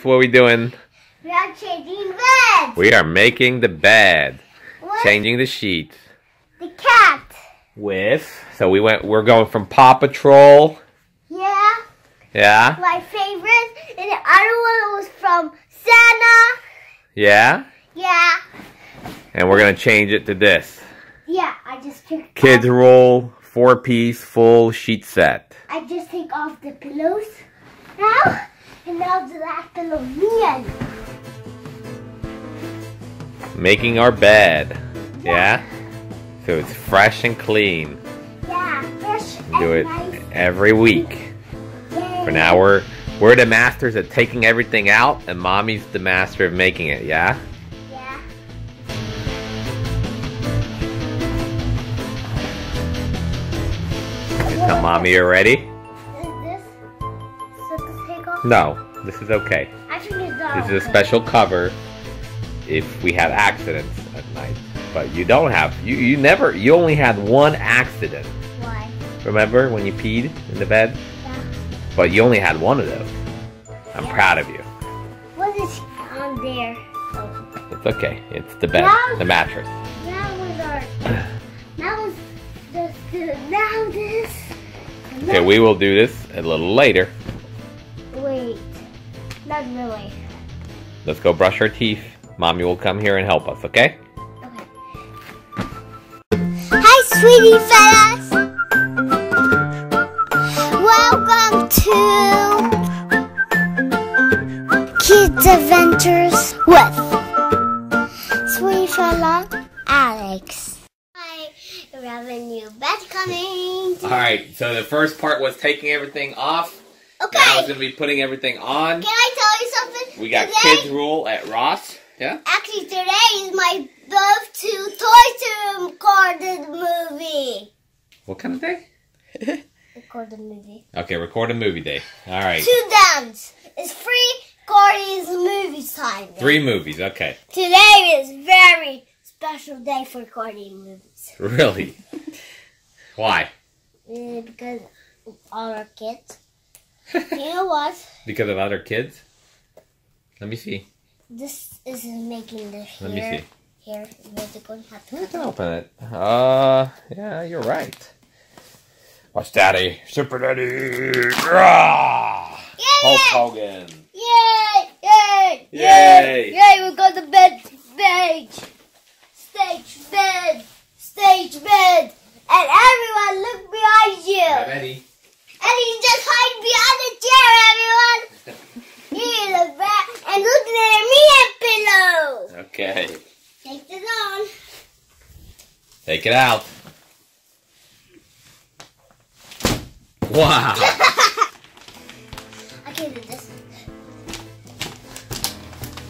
What are we doing? We are changing beds. We are making the bed. What? Changing the sheets. The cat. With so we went we're going from Paw Patrol. Yeah. Yeah? My favorite. And the other one was from Santa. Yeah? Yeah. And we're gonna change it to this. Yeah. I just took. Kids Off, roll four piece full sheet set. I just take off the pillows now, and now the last pillow me. Making our bed. Yeah? So it's fresh and clean. Yeah. Fresh and Do it nice. every week. Yay. For now we're we're the masters at taking everything out and mommy's the master of making it, yeah? Yeah. Tell mommy you're ready? No, this is okay. I think it's not. This is a special cover if we have accidents at night. But you don't have you you never you only had one accident. Why? Remember when you peed in the bed? Yeah. But you only had one of those. I'm Yeah. proud of you. What is on there? Oh. It's okay. It's the bed, Now- the mattress. Now was our. now was this. this now this. Okay, we will do this a little later. Not really. Let's go brush our teeth. Mommy will come here and help us, okay? Okay. Hi, sweetie fellas. Welcome to Kids Adventures with Sweetie Fella Aleks. Hi, we have a new bed coming. Alright, so the first part was taking everything off. Okay. Now it's gonna be putting everything on. Can I tell you something? We got today, Kids Rule at Ross. Yeah? Actually, today is my birth to Toy Story recorded movie. What kind of day? Recorded movie. Okay, record a movie day. Alright. Two downs. It's free Guardians movies time. Three movies, okay. Today is very special day for Guardian movies. Really? Why? Uh, because of all our kids. you know what? Because of other kids? Let me see. This is making the hair. Let me see. Vertical I happen. can open it. Uh, yeah, you're right. Watch Daddy. Super Daddy. Rah! Hulk Yay! Hogan. Yay! Yay! Yay! Yay! We got the bed stage! Stage bed! Stage bed! And everyone look behind you! Ready? And he just hide behind the chair, everyone! he is a bat and look at me and pillows! Okay. Take this on. Take it out. Wow. I can do this.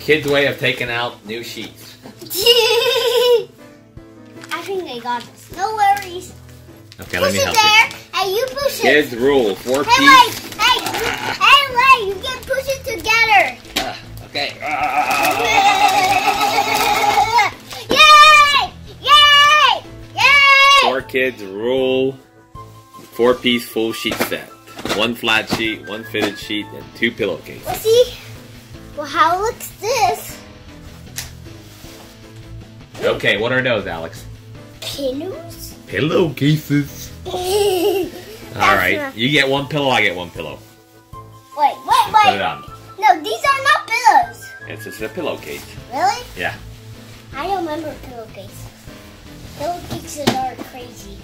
Kids' way of taking out new sheets. I think I got this. No worries. Okay, let push me it help you. there, and you push it. Kids rule. Four Hey, wait! piece. Hey! Hey, wait! You can push it together! Ah, okay. Yay! Kids rule. Four piece full sheet set. One flat sheet, one fitted sheet, and two pillowcases. Let's see. Well, how looks this? Okay, what are those, Aleks? Pillows? Pillowcases. Wait, All right, you get one pillow, I get one pillow. wait, wait, wait. Put it on. No, these are not pillows. It's just a pillowcase. Really? Yeah. I don't remember pillowcases. Pillowcases are crazy.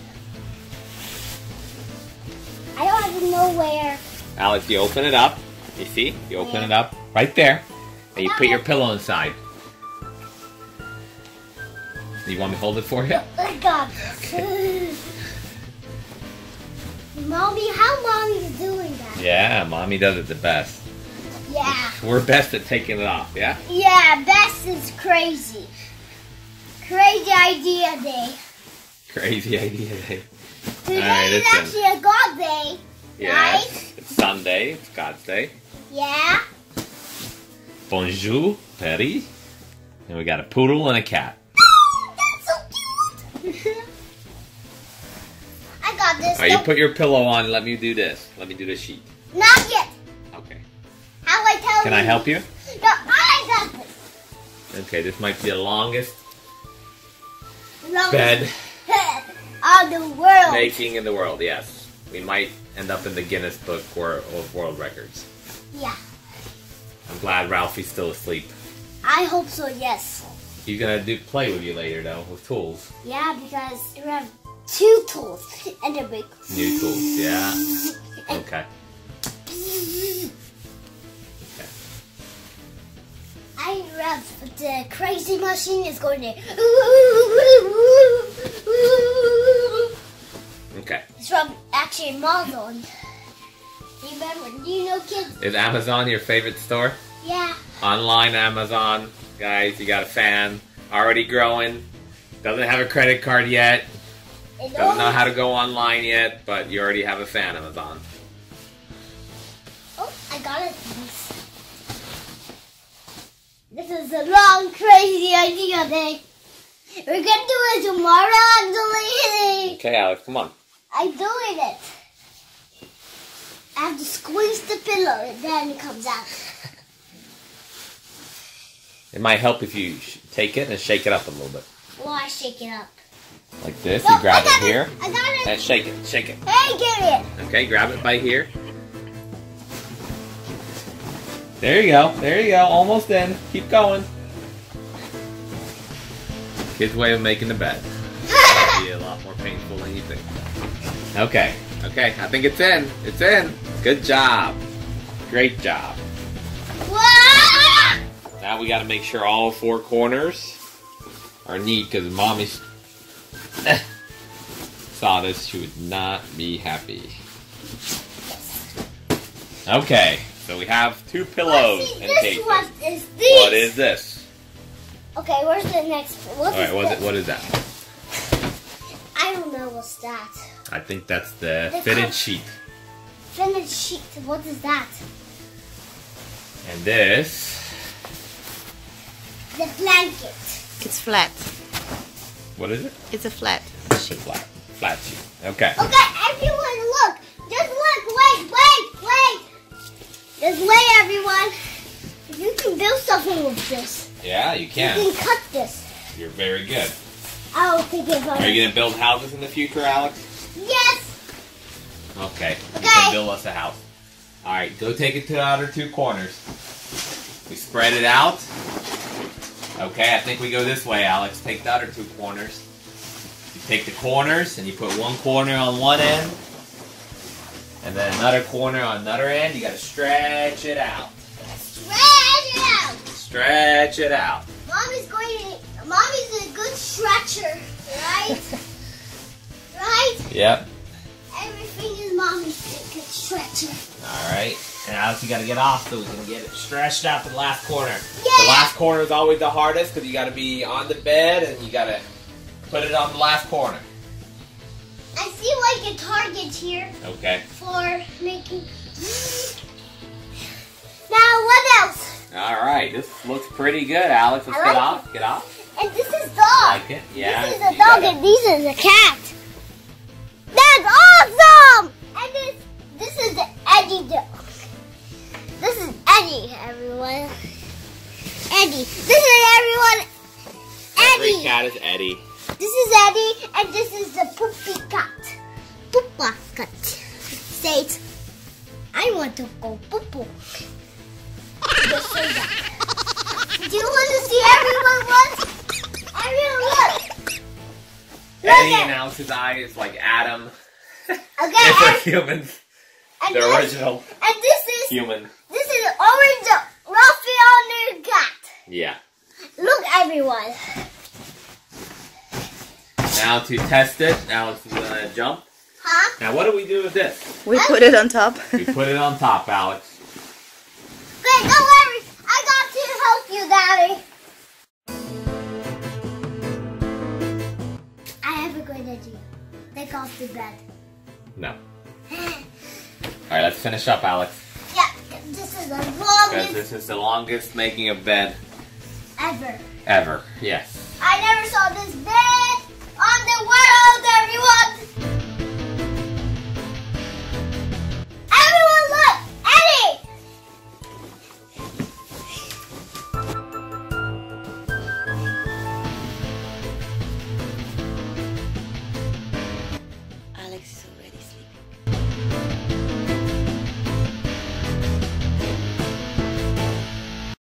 I don't even know where. Aleks, you open it up. You see? You open it up right there, and you put your pillow inside. You want me to hold it for you? I got this. Mommy, how mommy's doing that? Yeah, mommy does it the best. Yeah. We're best at taking it off, yeah? Yeah, best is crazy. Crazy idea day. Crazy idea. Day. Today Alright, is actually a God day. Yes. It's Sunday. It's God's Day. Yeah. Bonjour, Petty. And we got a poodle and a cat. That's so cute. I got this. All right, you put your pillow on. Let me do this. Let me do the sheet. Not yet. Okay. How I tell Can I help you? No, I got this. Okay, this might be the Longest bed of the world. making in the world. Yes, we might end up in the Guinness Book of World Records. Yeah, I'm glad Ralphie's still asleep. I hope so. Yes. He's gonna do play with you later though with tools, Yeah, because we have two tools and a big. new tools. Yeah. Okay. I read the crazy machine is going to. Okay. It's from actually Amazon. You remember? Do you know kids? Is Amazon your favorite store? Yeah. Online Amazon, guys. You got a fan already growing. Doesn't have a credit card yet. It Doesn't know how to go online yet, but you already have a fan, Amazon. Oh, I got it. This is a long, crazy idea thing. We're gonna do it tomorrow. It. Okay, Aleks, come on. I'm doing it. I have to squeeze the pillow and then it comes out. It might help if you sh- take it and shake it up a little bit. Why shake it up? Like this. No, You grab it here I got it. and shake it. Shake it. Hey, give it. Okay, grab it by here. There you go. There you go. Almost in. Keep going. Kid's way of making the bed. That'll be a lot more painful than you think. Okay. Okay. I think it's in. It's in. Good job. Great job. Now we got to make sure all four corners are neat because mommy's saw this. She would not be happy. Okay, so we have two pillows See, and this cases. one is this. What is this? Okay, where's the next one? What All right, is what's it, what is that? I don't know what's that. I think that's the The fitted sheet. Fitted sheet. What is that? And this, The blanket. It's flat. what is it? It's a flat It's a sheet. flat, flat sheet. Okay. Okay, Just wait, everyone. You can build something with this. Yeah, you can. You can. cut this. You're very good. I will think if Are you gonna build houses in the future, Aleks? Yes. Okay. You Okay. can build us a house. All right, go take it to the other two corners. We spread it out. Okay, I think we go this way, Aleks. Take the other two corners. You take the corners and you put one corner on one end, and then another corner on another end. You gotta stretch it out. Stretch it out. Stretch it out. Mommy's going to. Mommy's a good stretcher, right? right? Yep. Everything is mommy's a good stretcher. All right. And Aleks, you gotta get off so we can get it stretched out to the last corner. Yeah. The last corner is always the hardest because you gotta be on the bed and you gotta put it on the last corner. I see like a target here Okay. for making. Now what else? All right. This looks pretty good, Aleks. Let's I get like off. Get off. And this is dog. Like it? Yeah. This is a dog gotta- and this is a cat. That's awesome! Just say that. Do you want to see everyone once? Everyone look. Look Eddie and at eye is like Adam. Okay, If and, we're humans, and the this, original and this is human. this is orange Raphael cat. Yeah. Look, everyone. Now to test it, Aleks is gonna jump. Huh? Now what do we do with this? We put it on top. We put it on top, Aleks. Great, don't worry. I got to help you, Daddy. I have a great idea. Take off the bed. No. All right, let's finish up, Aleks. Yeah, this is the Because longest this is the longest making of bed ever. ever. Yes. I never saw this bed on the world, everyone.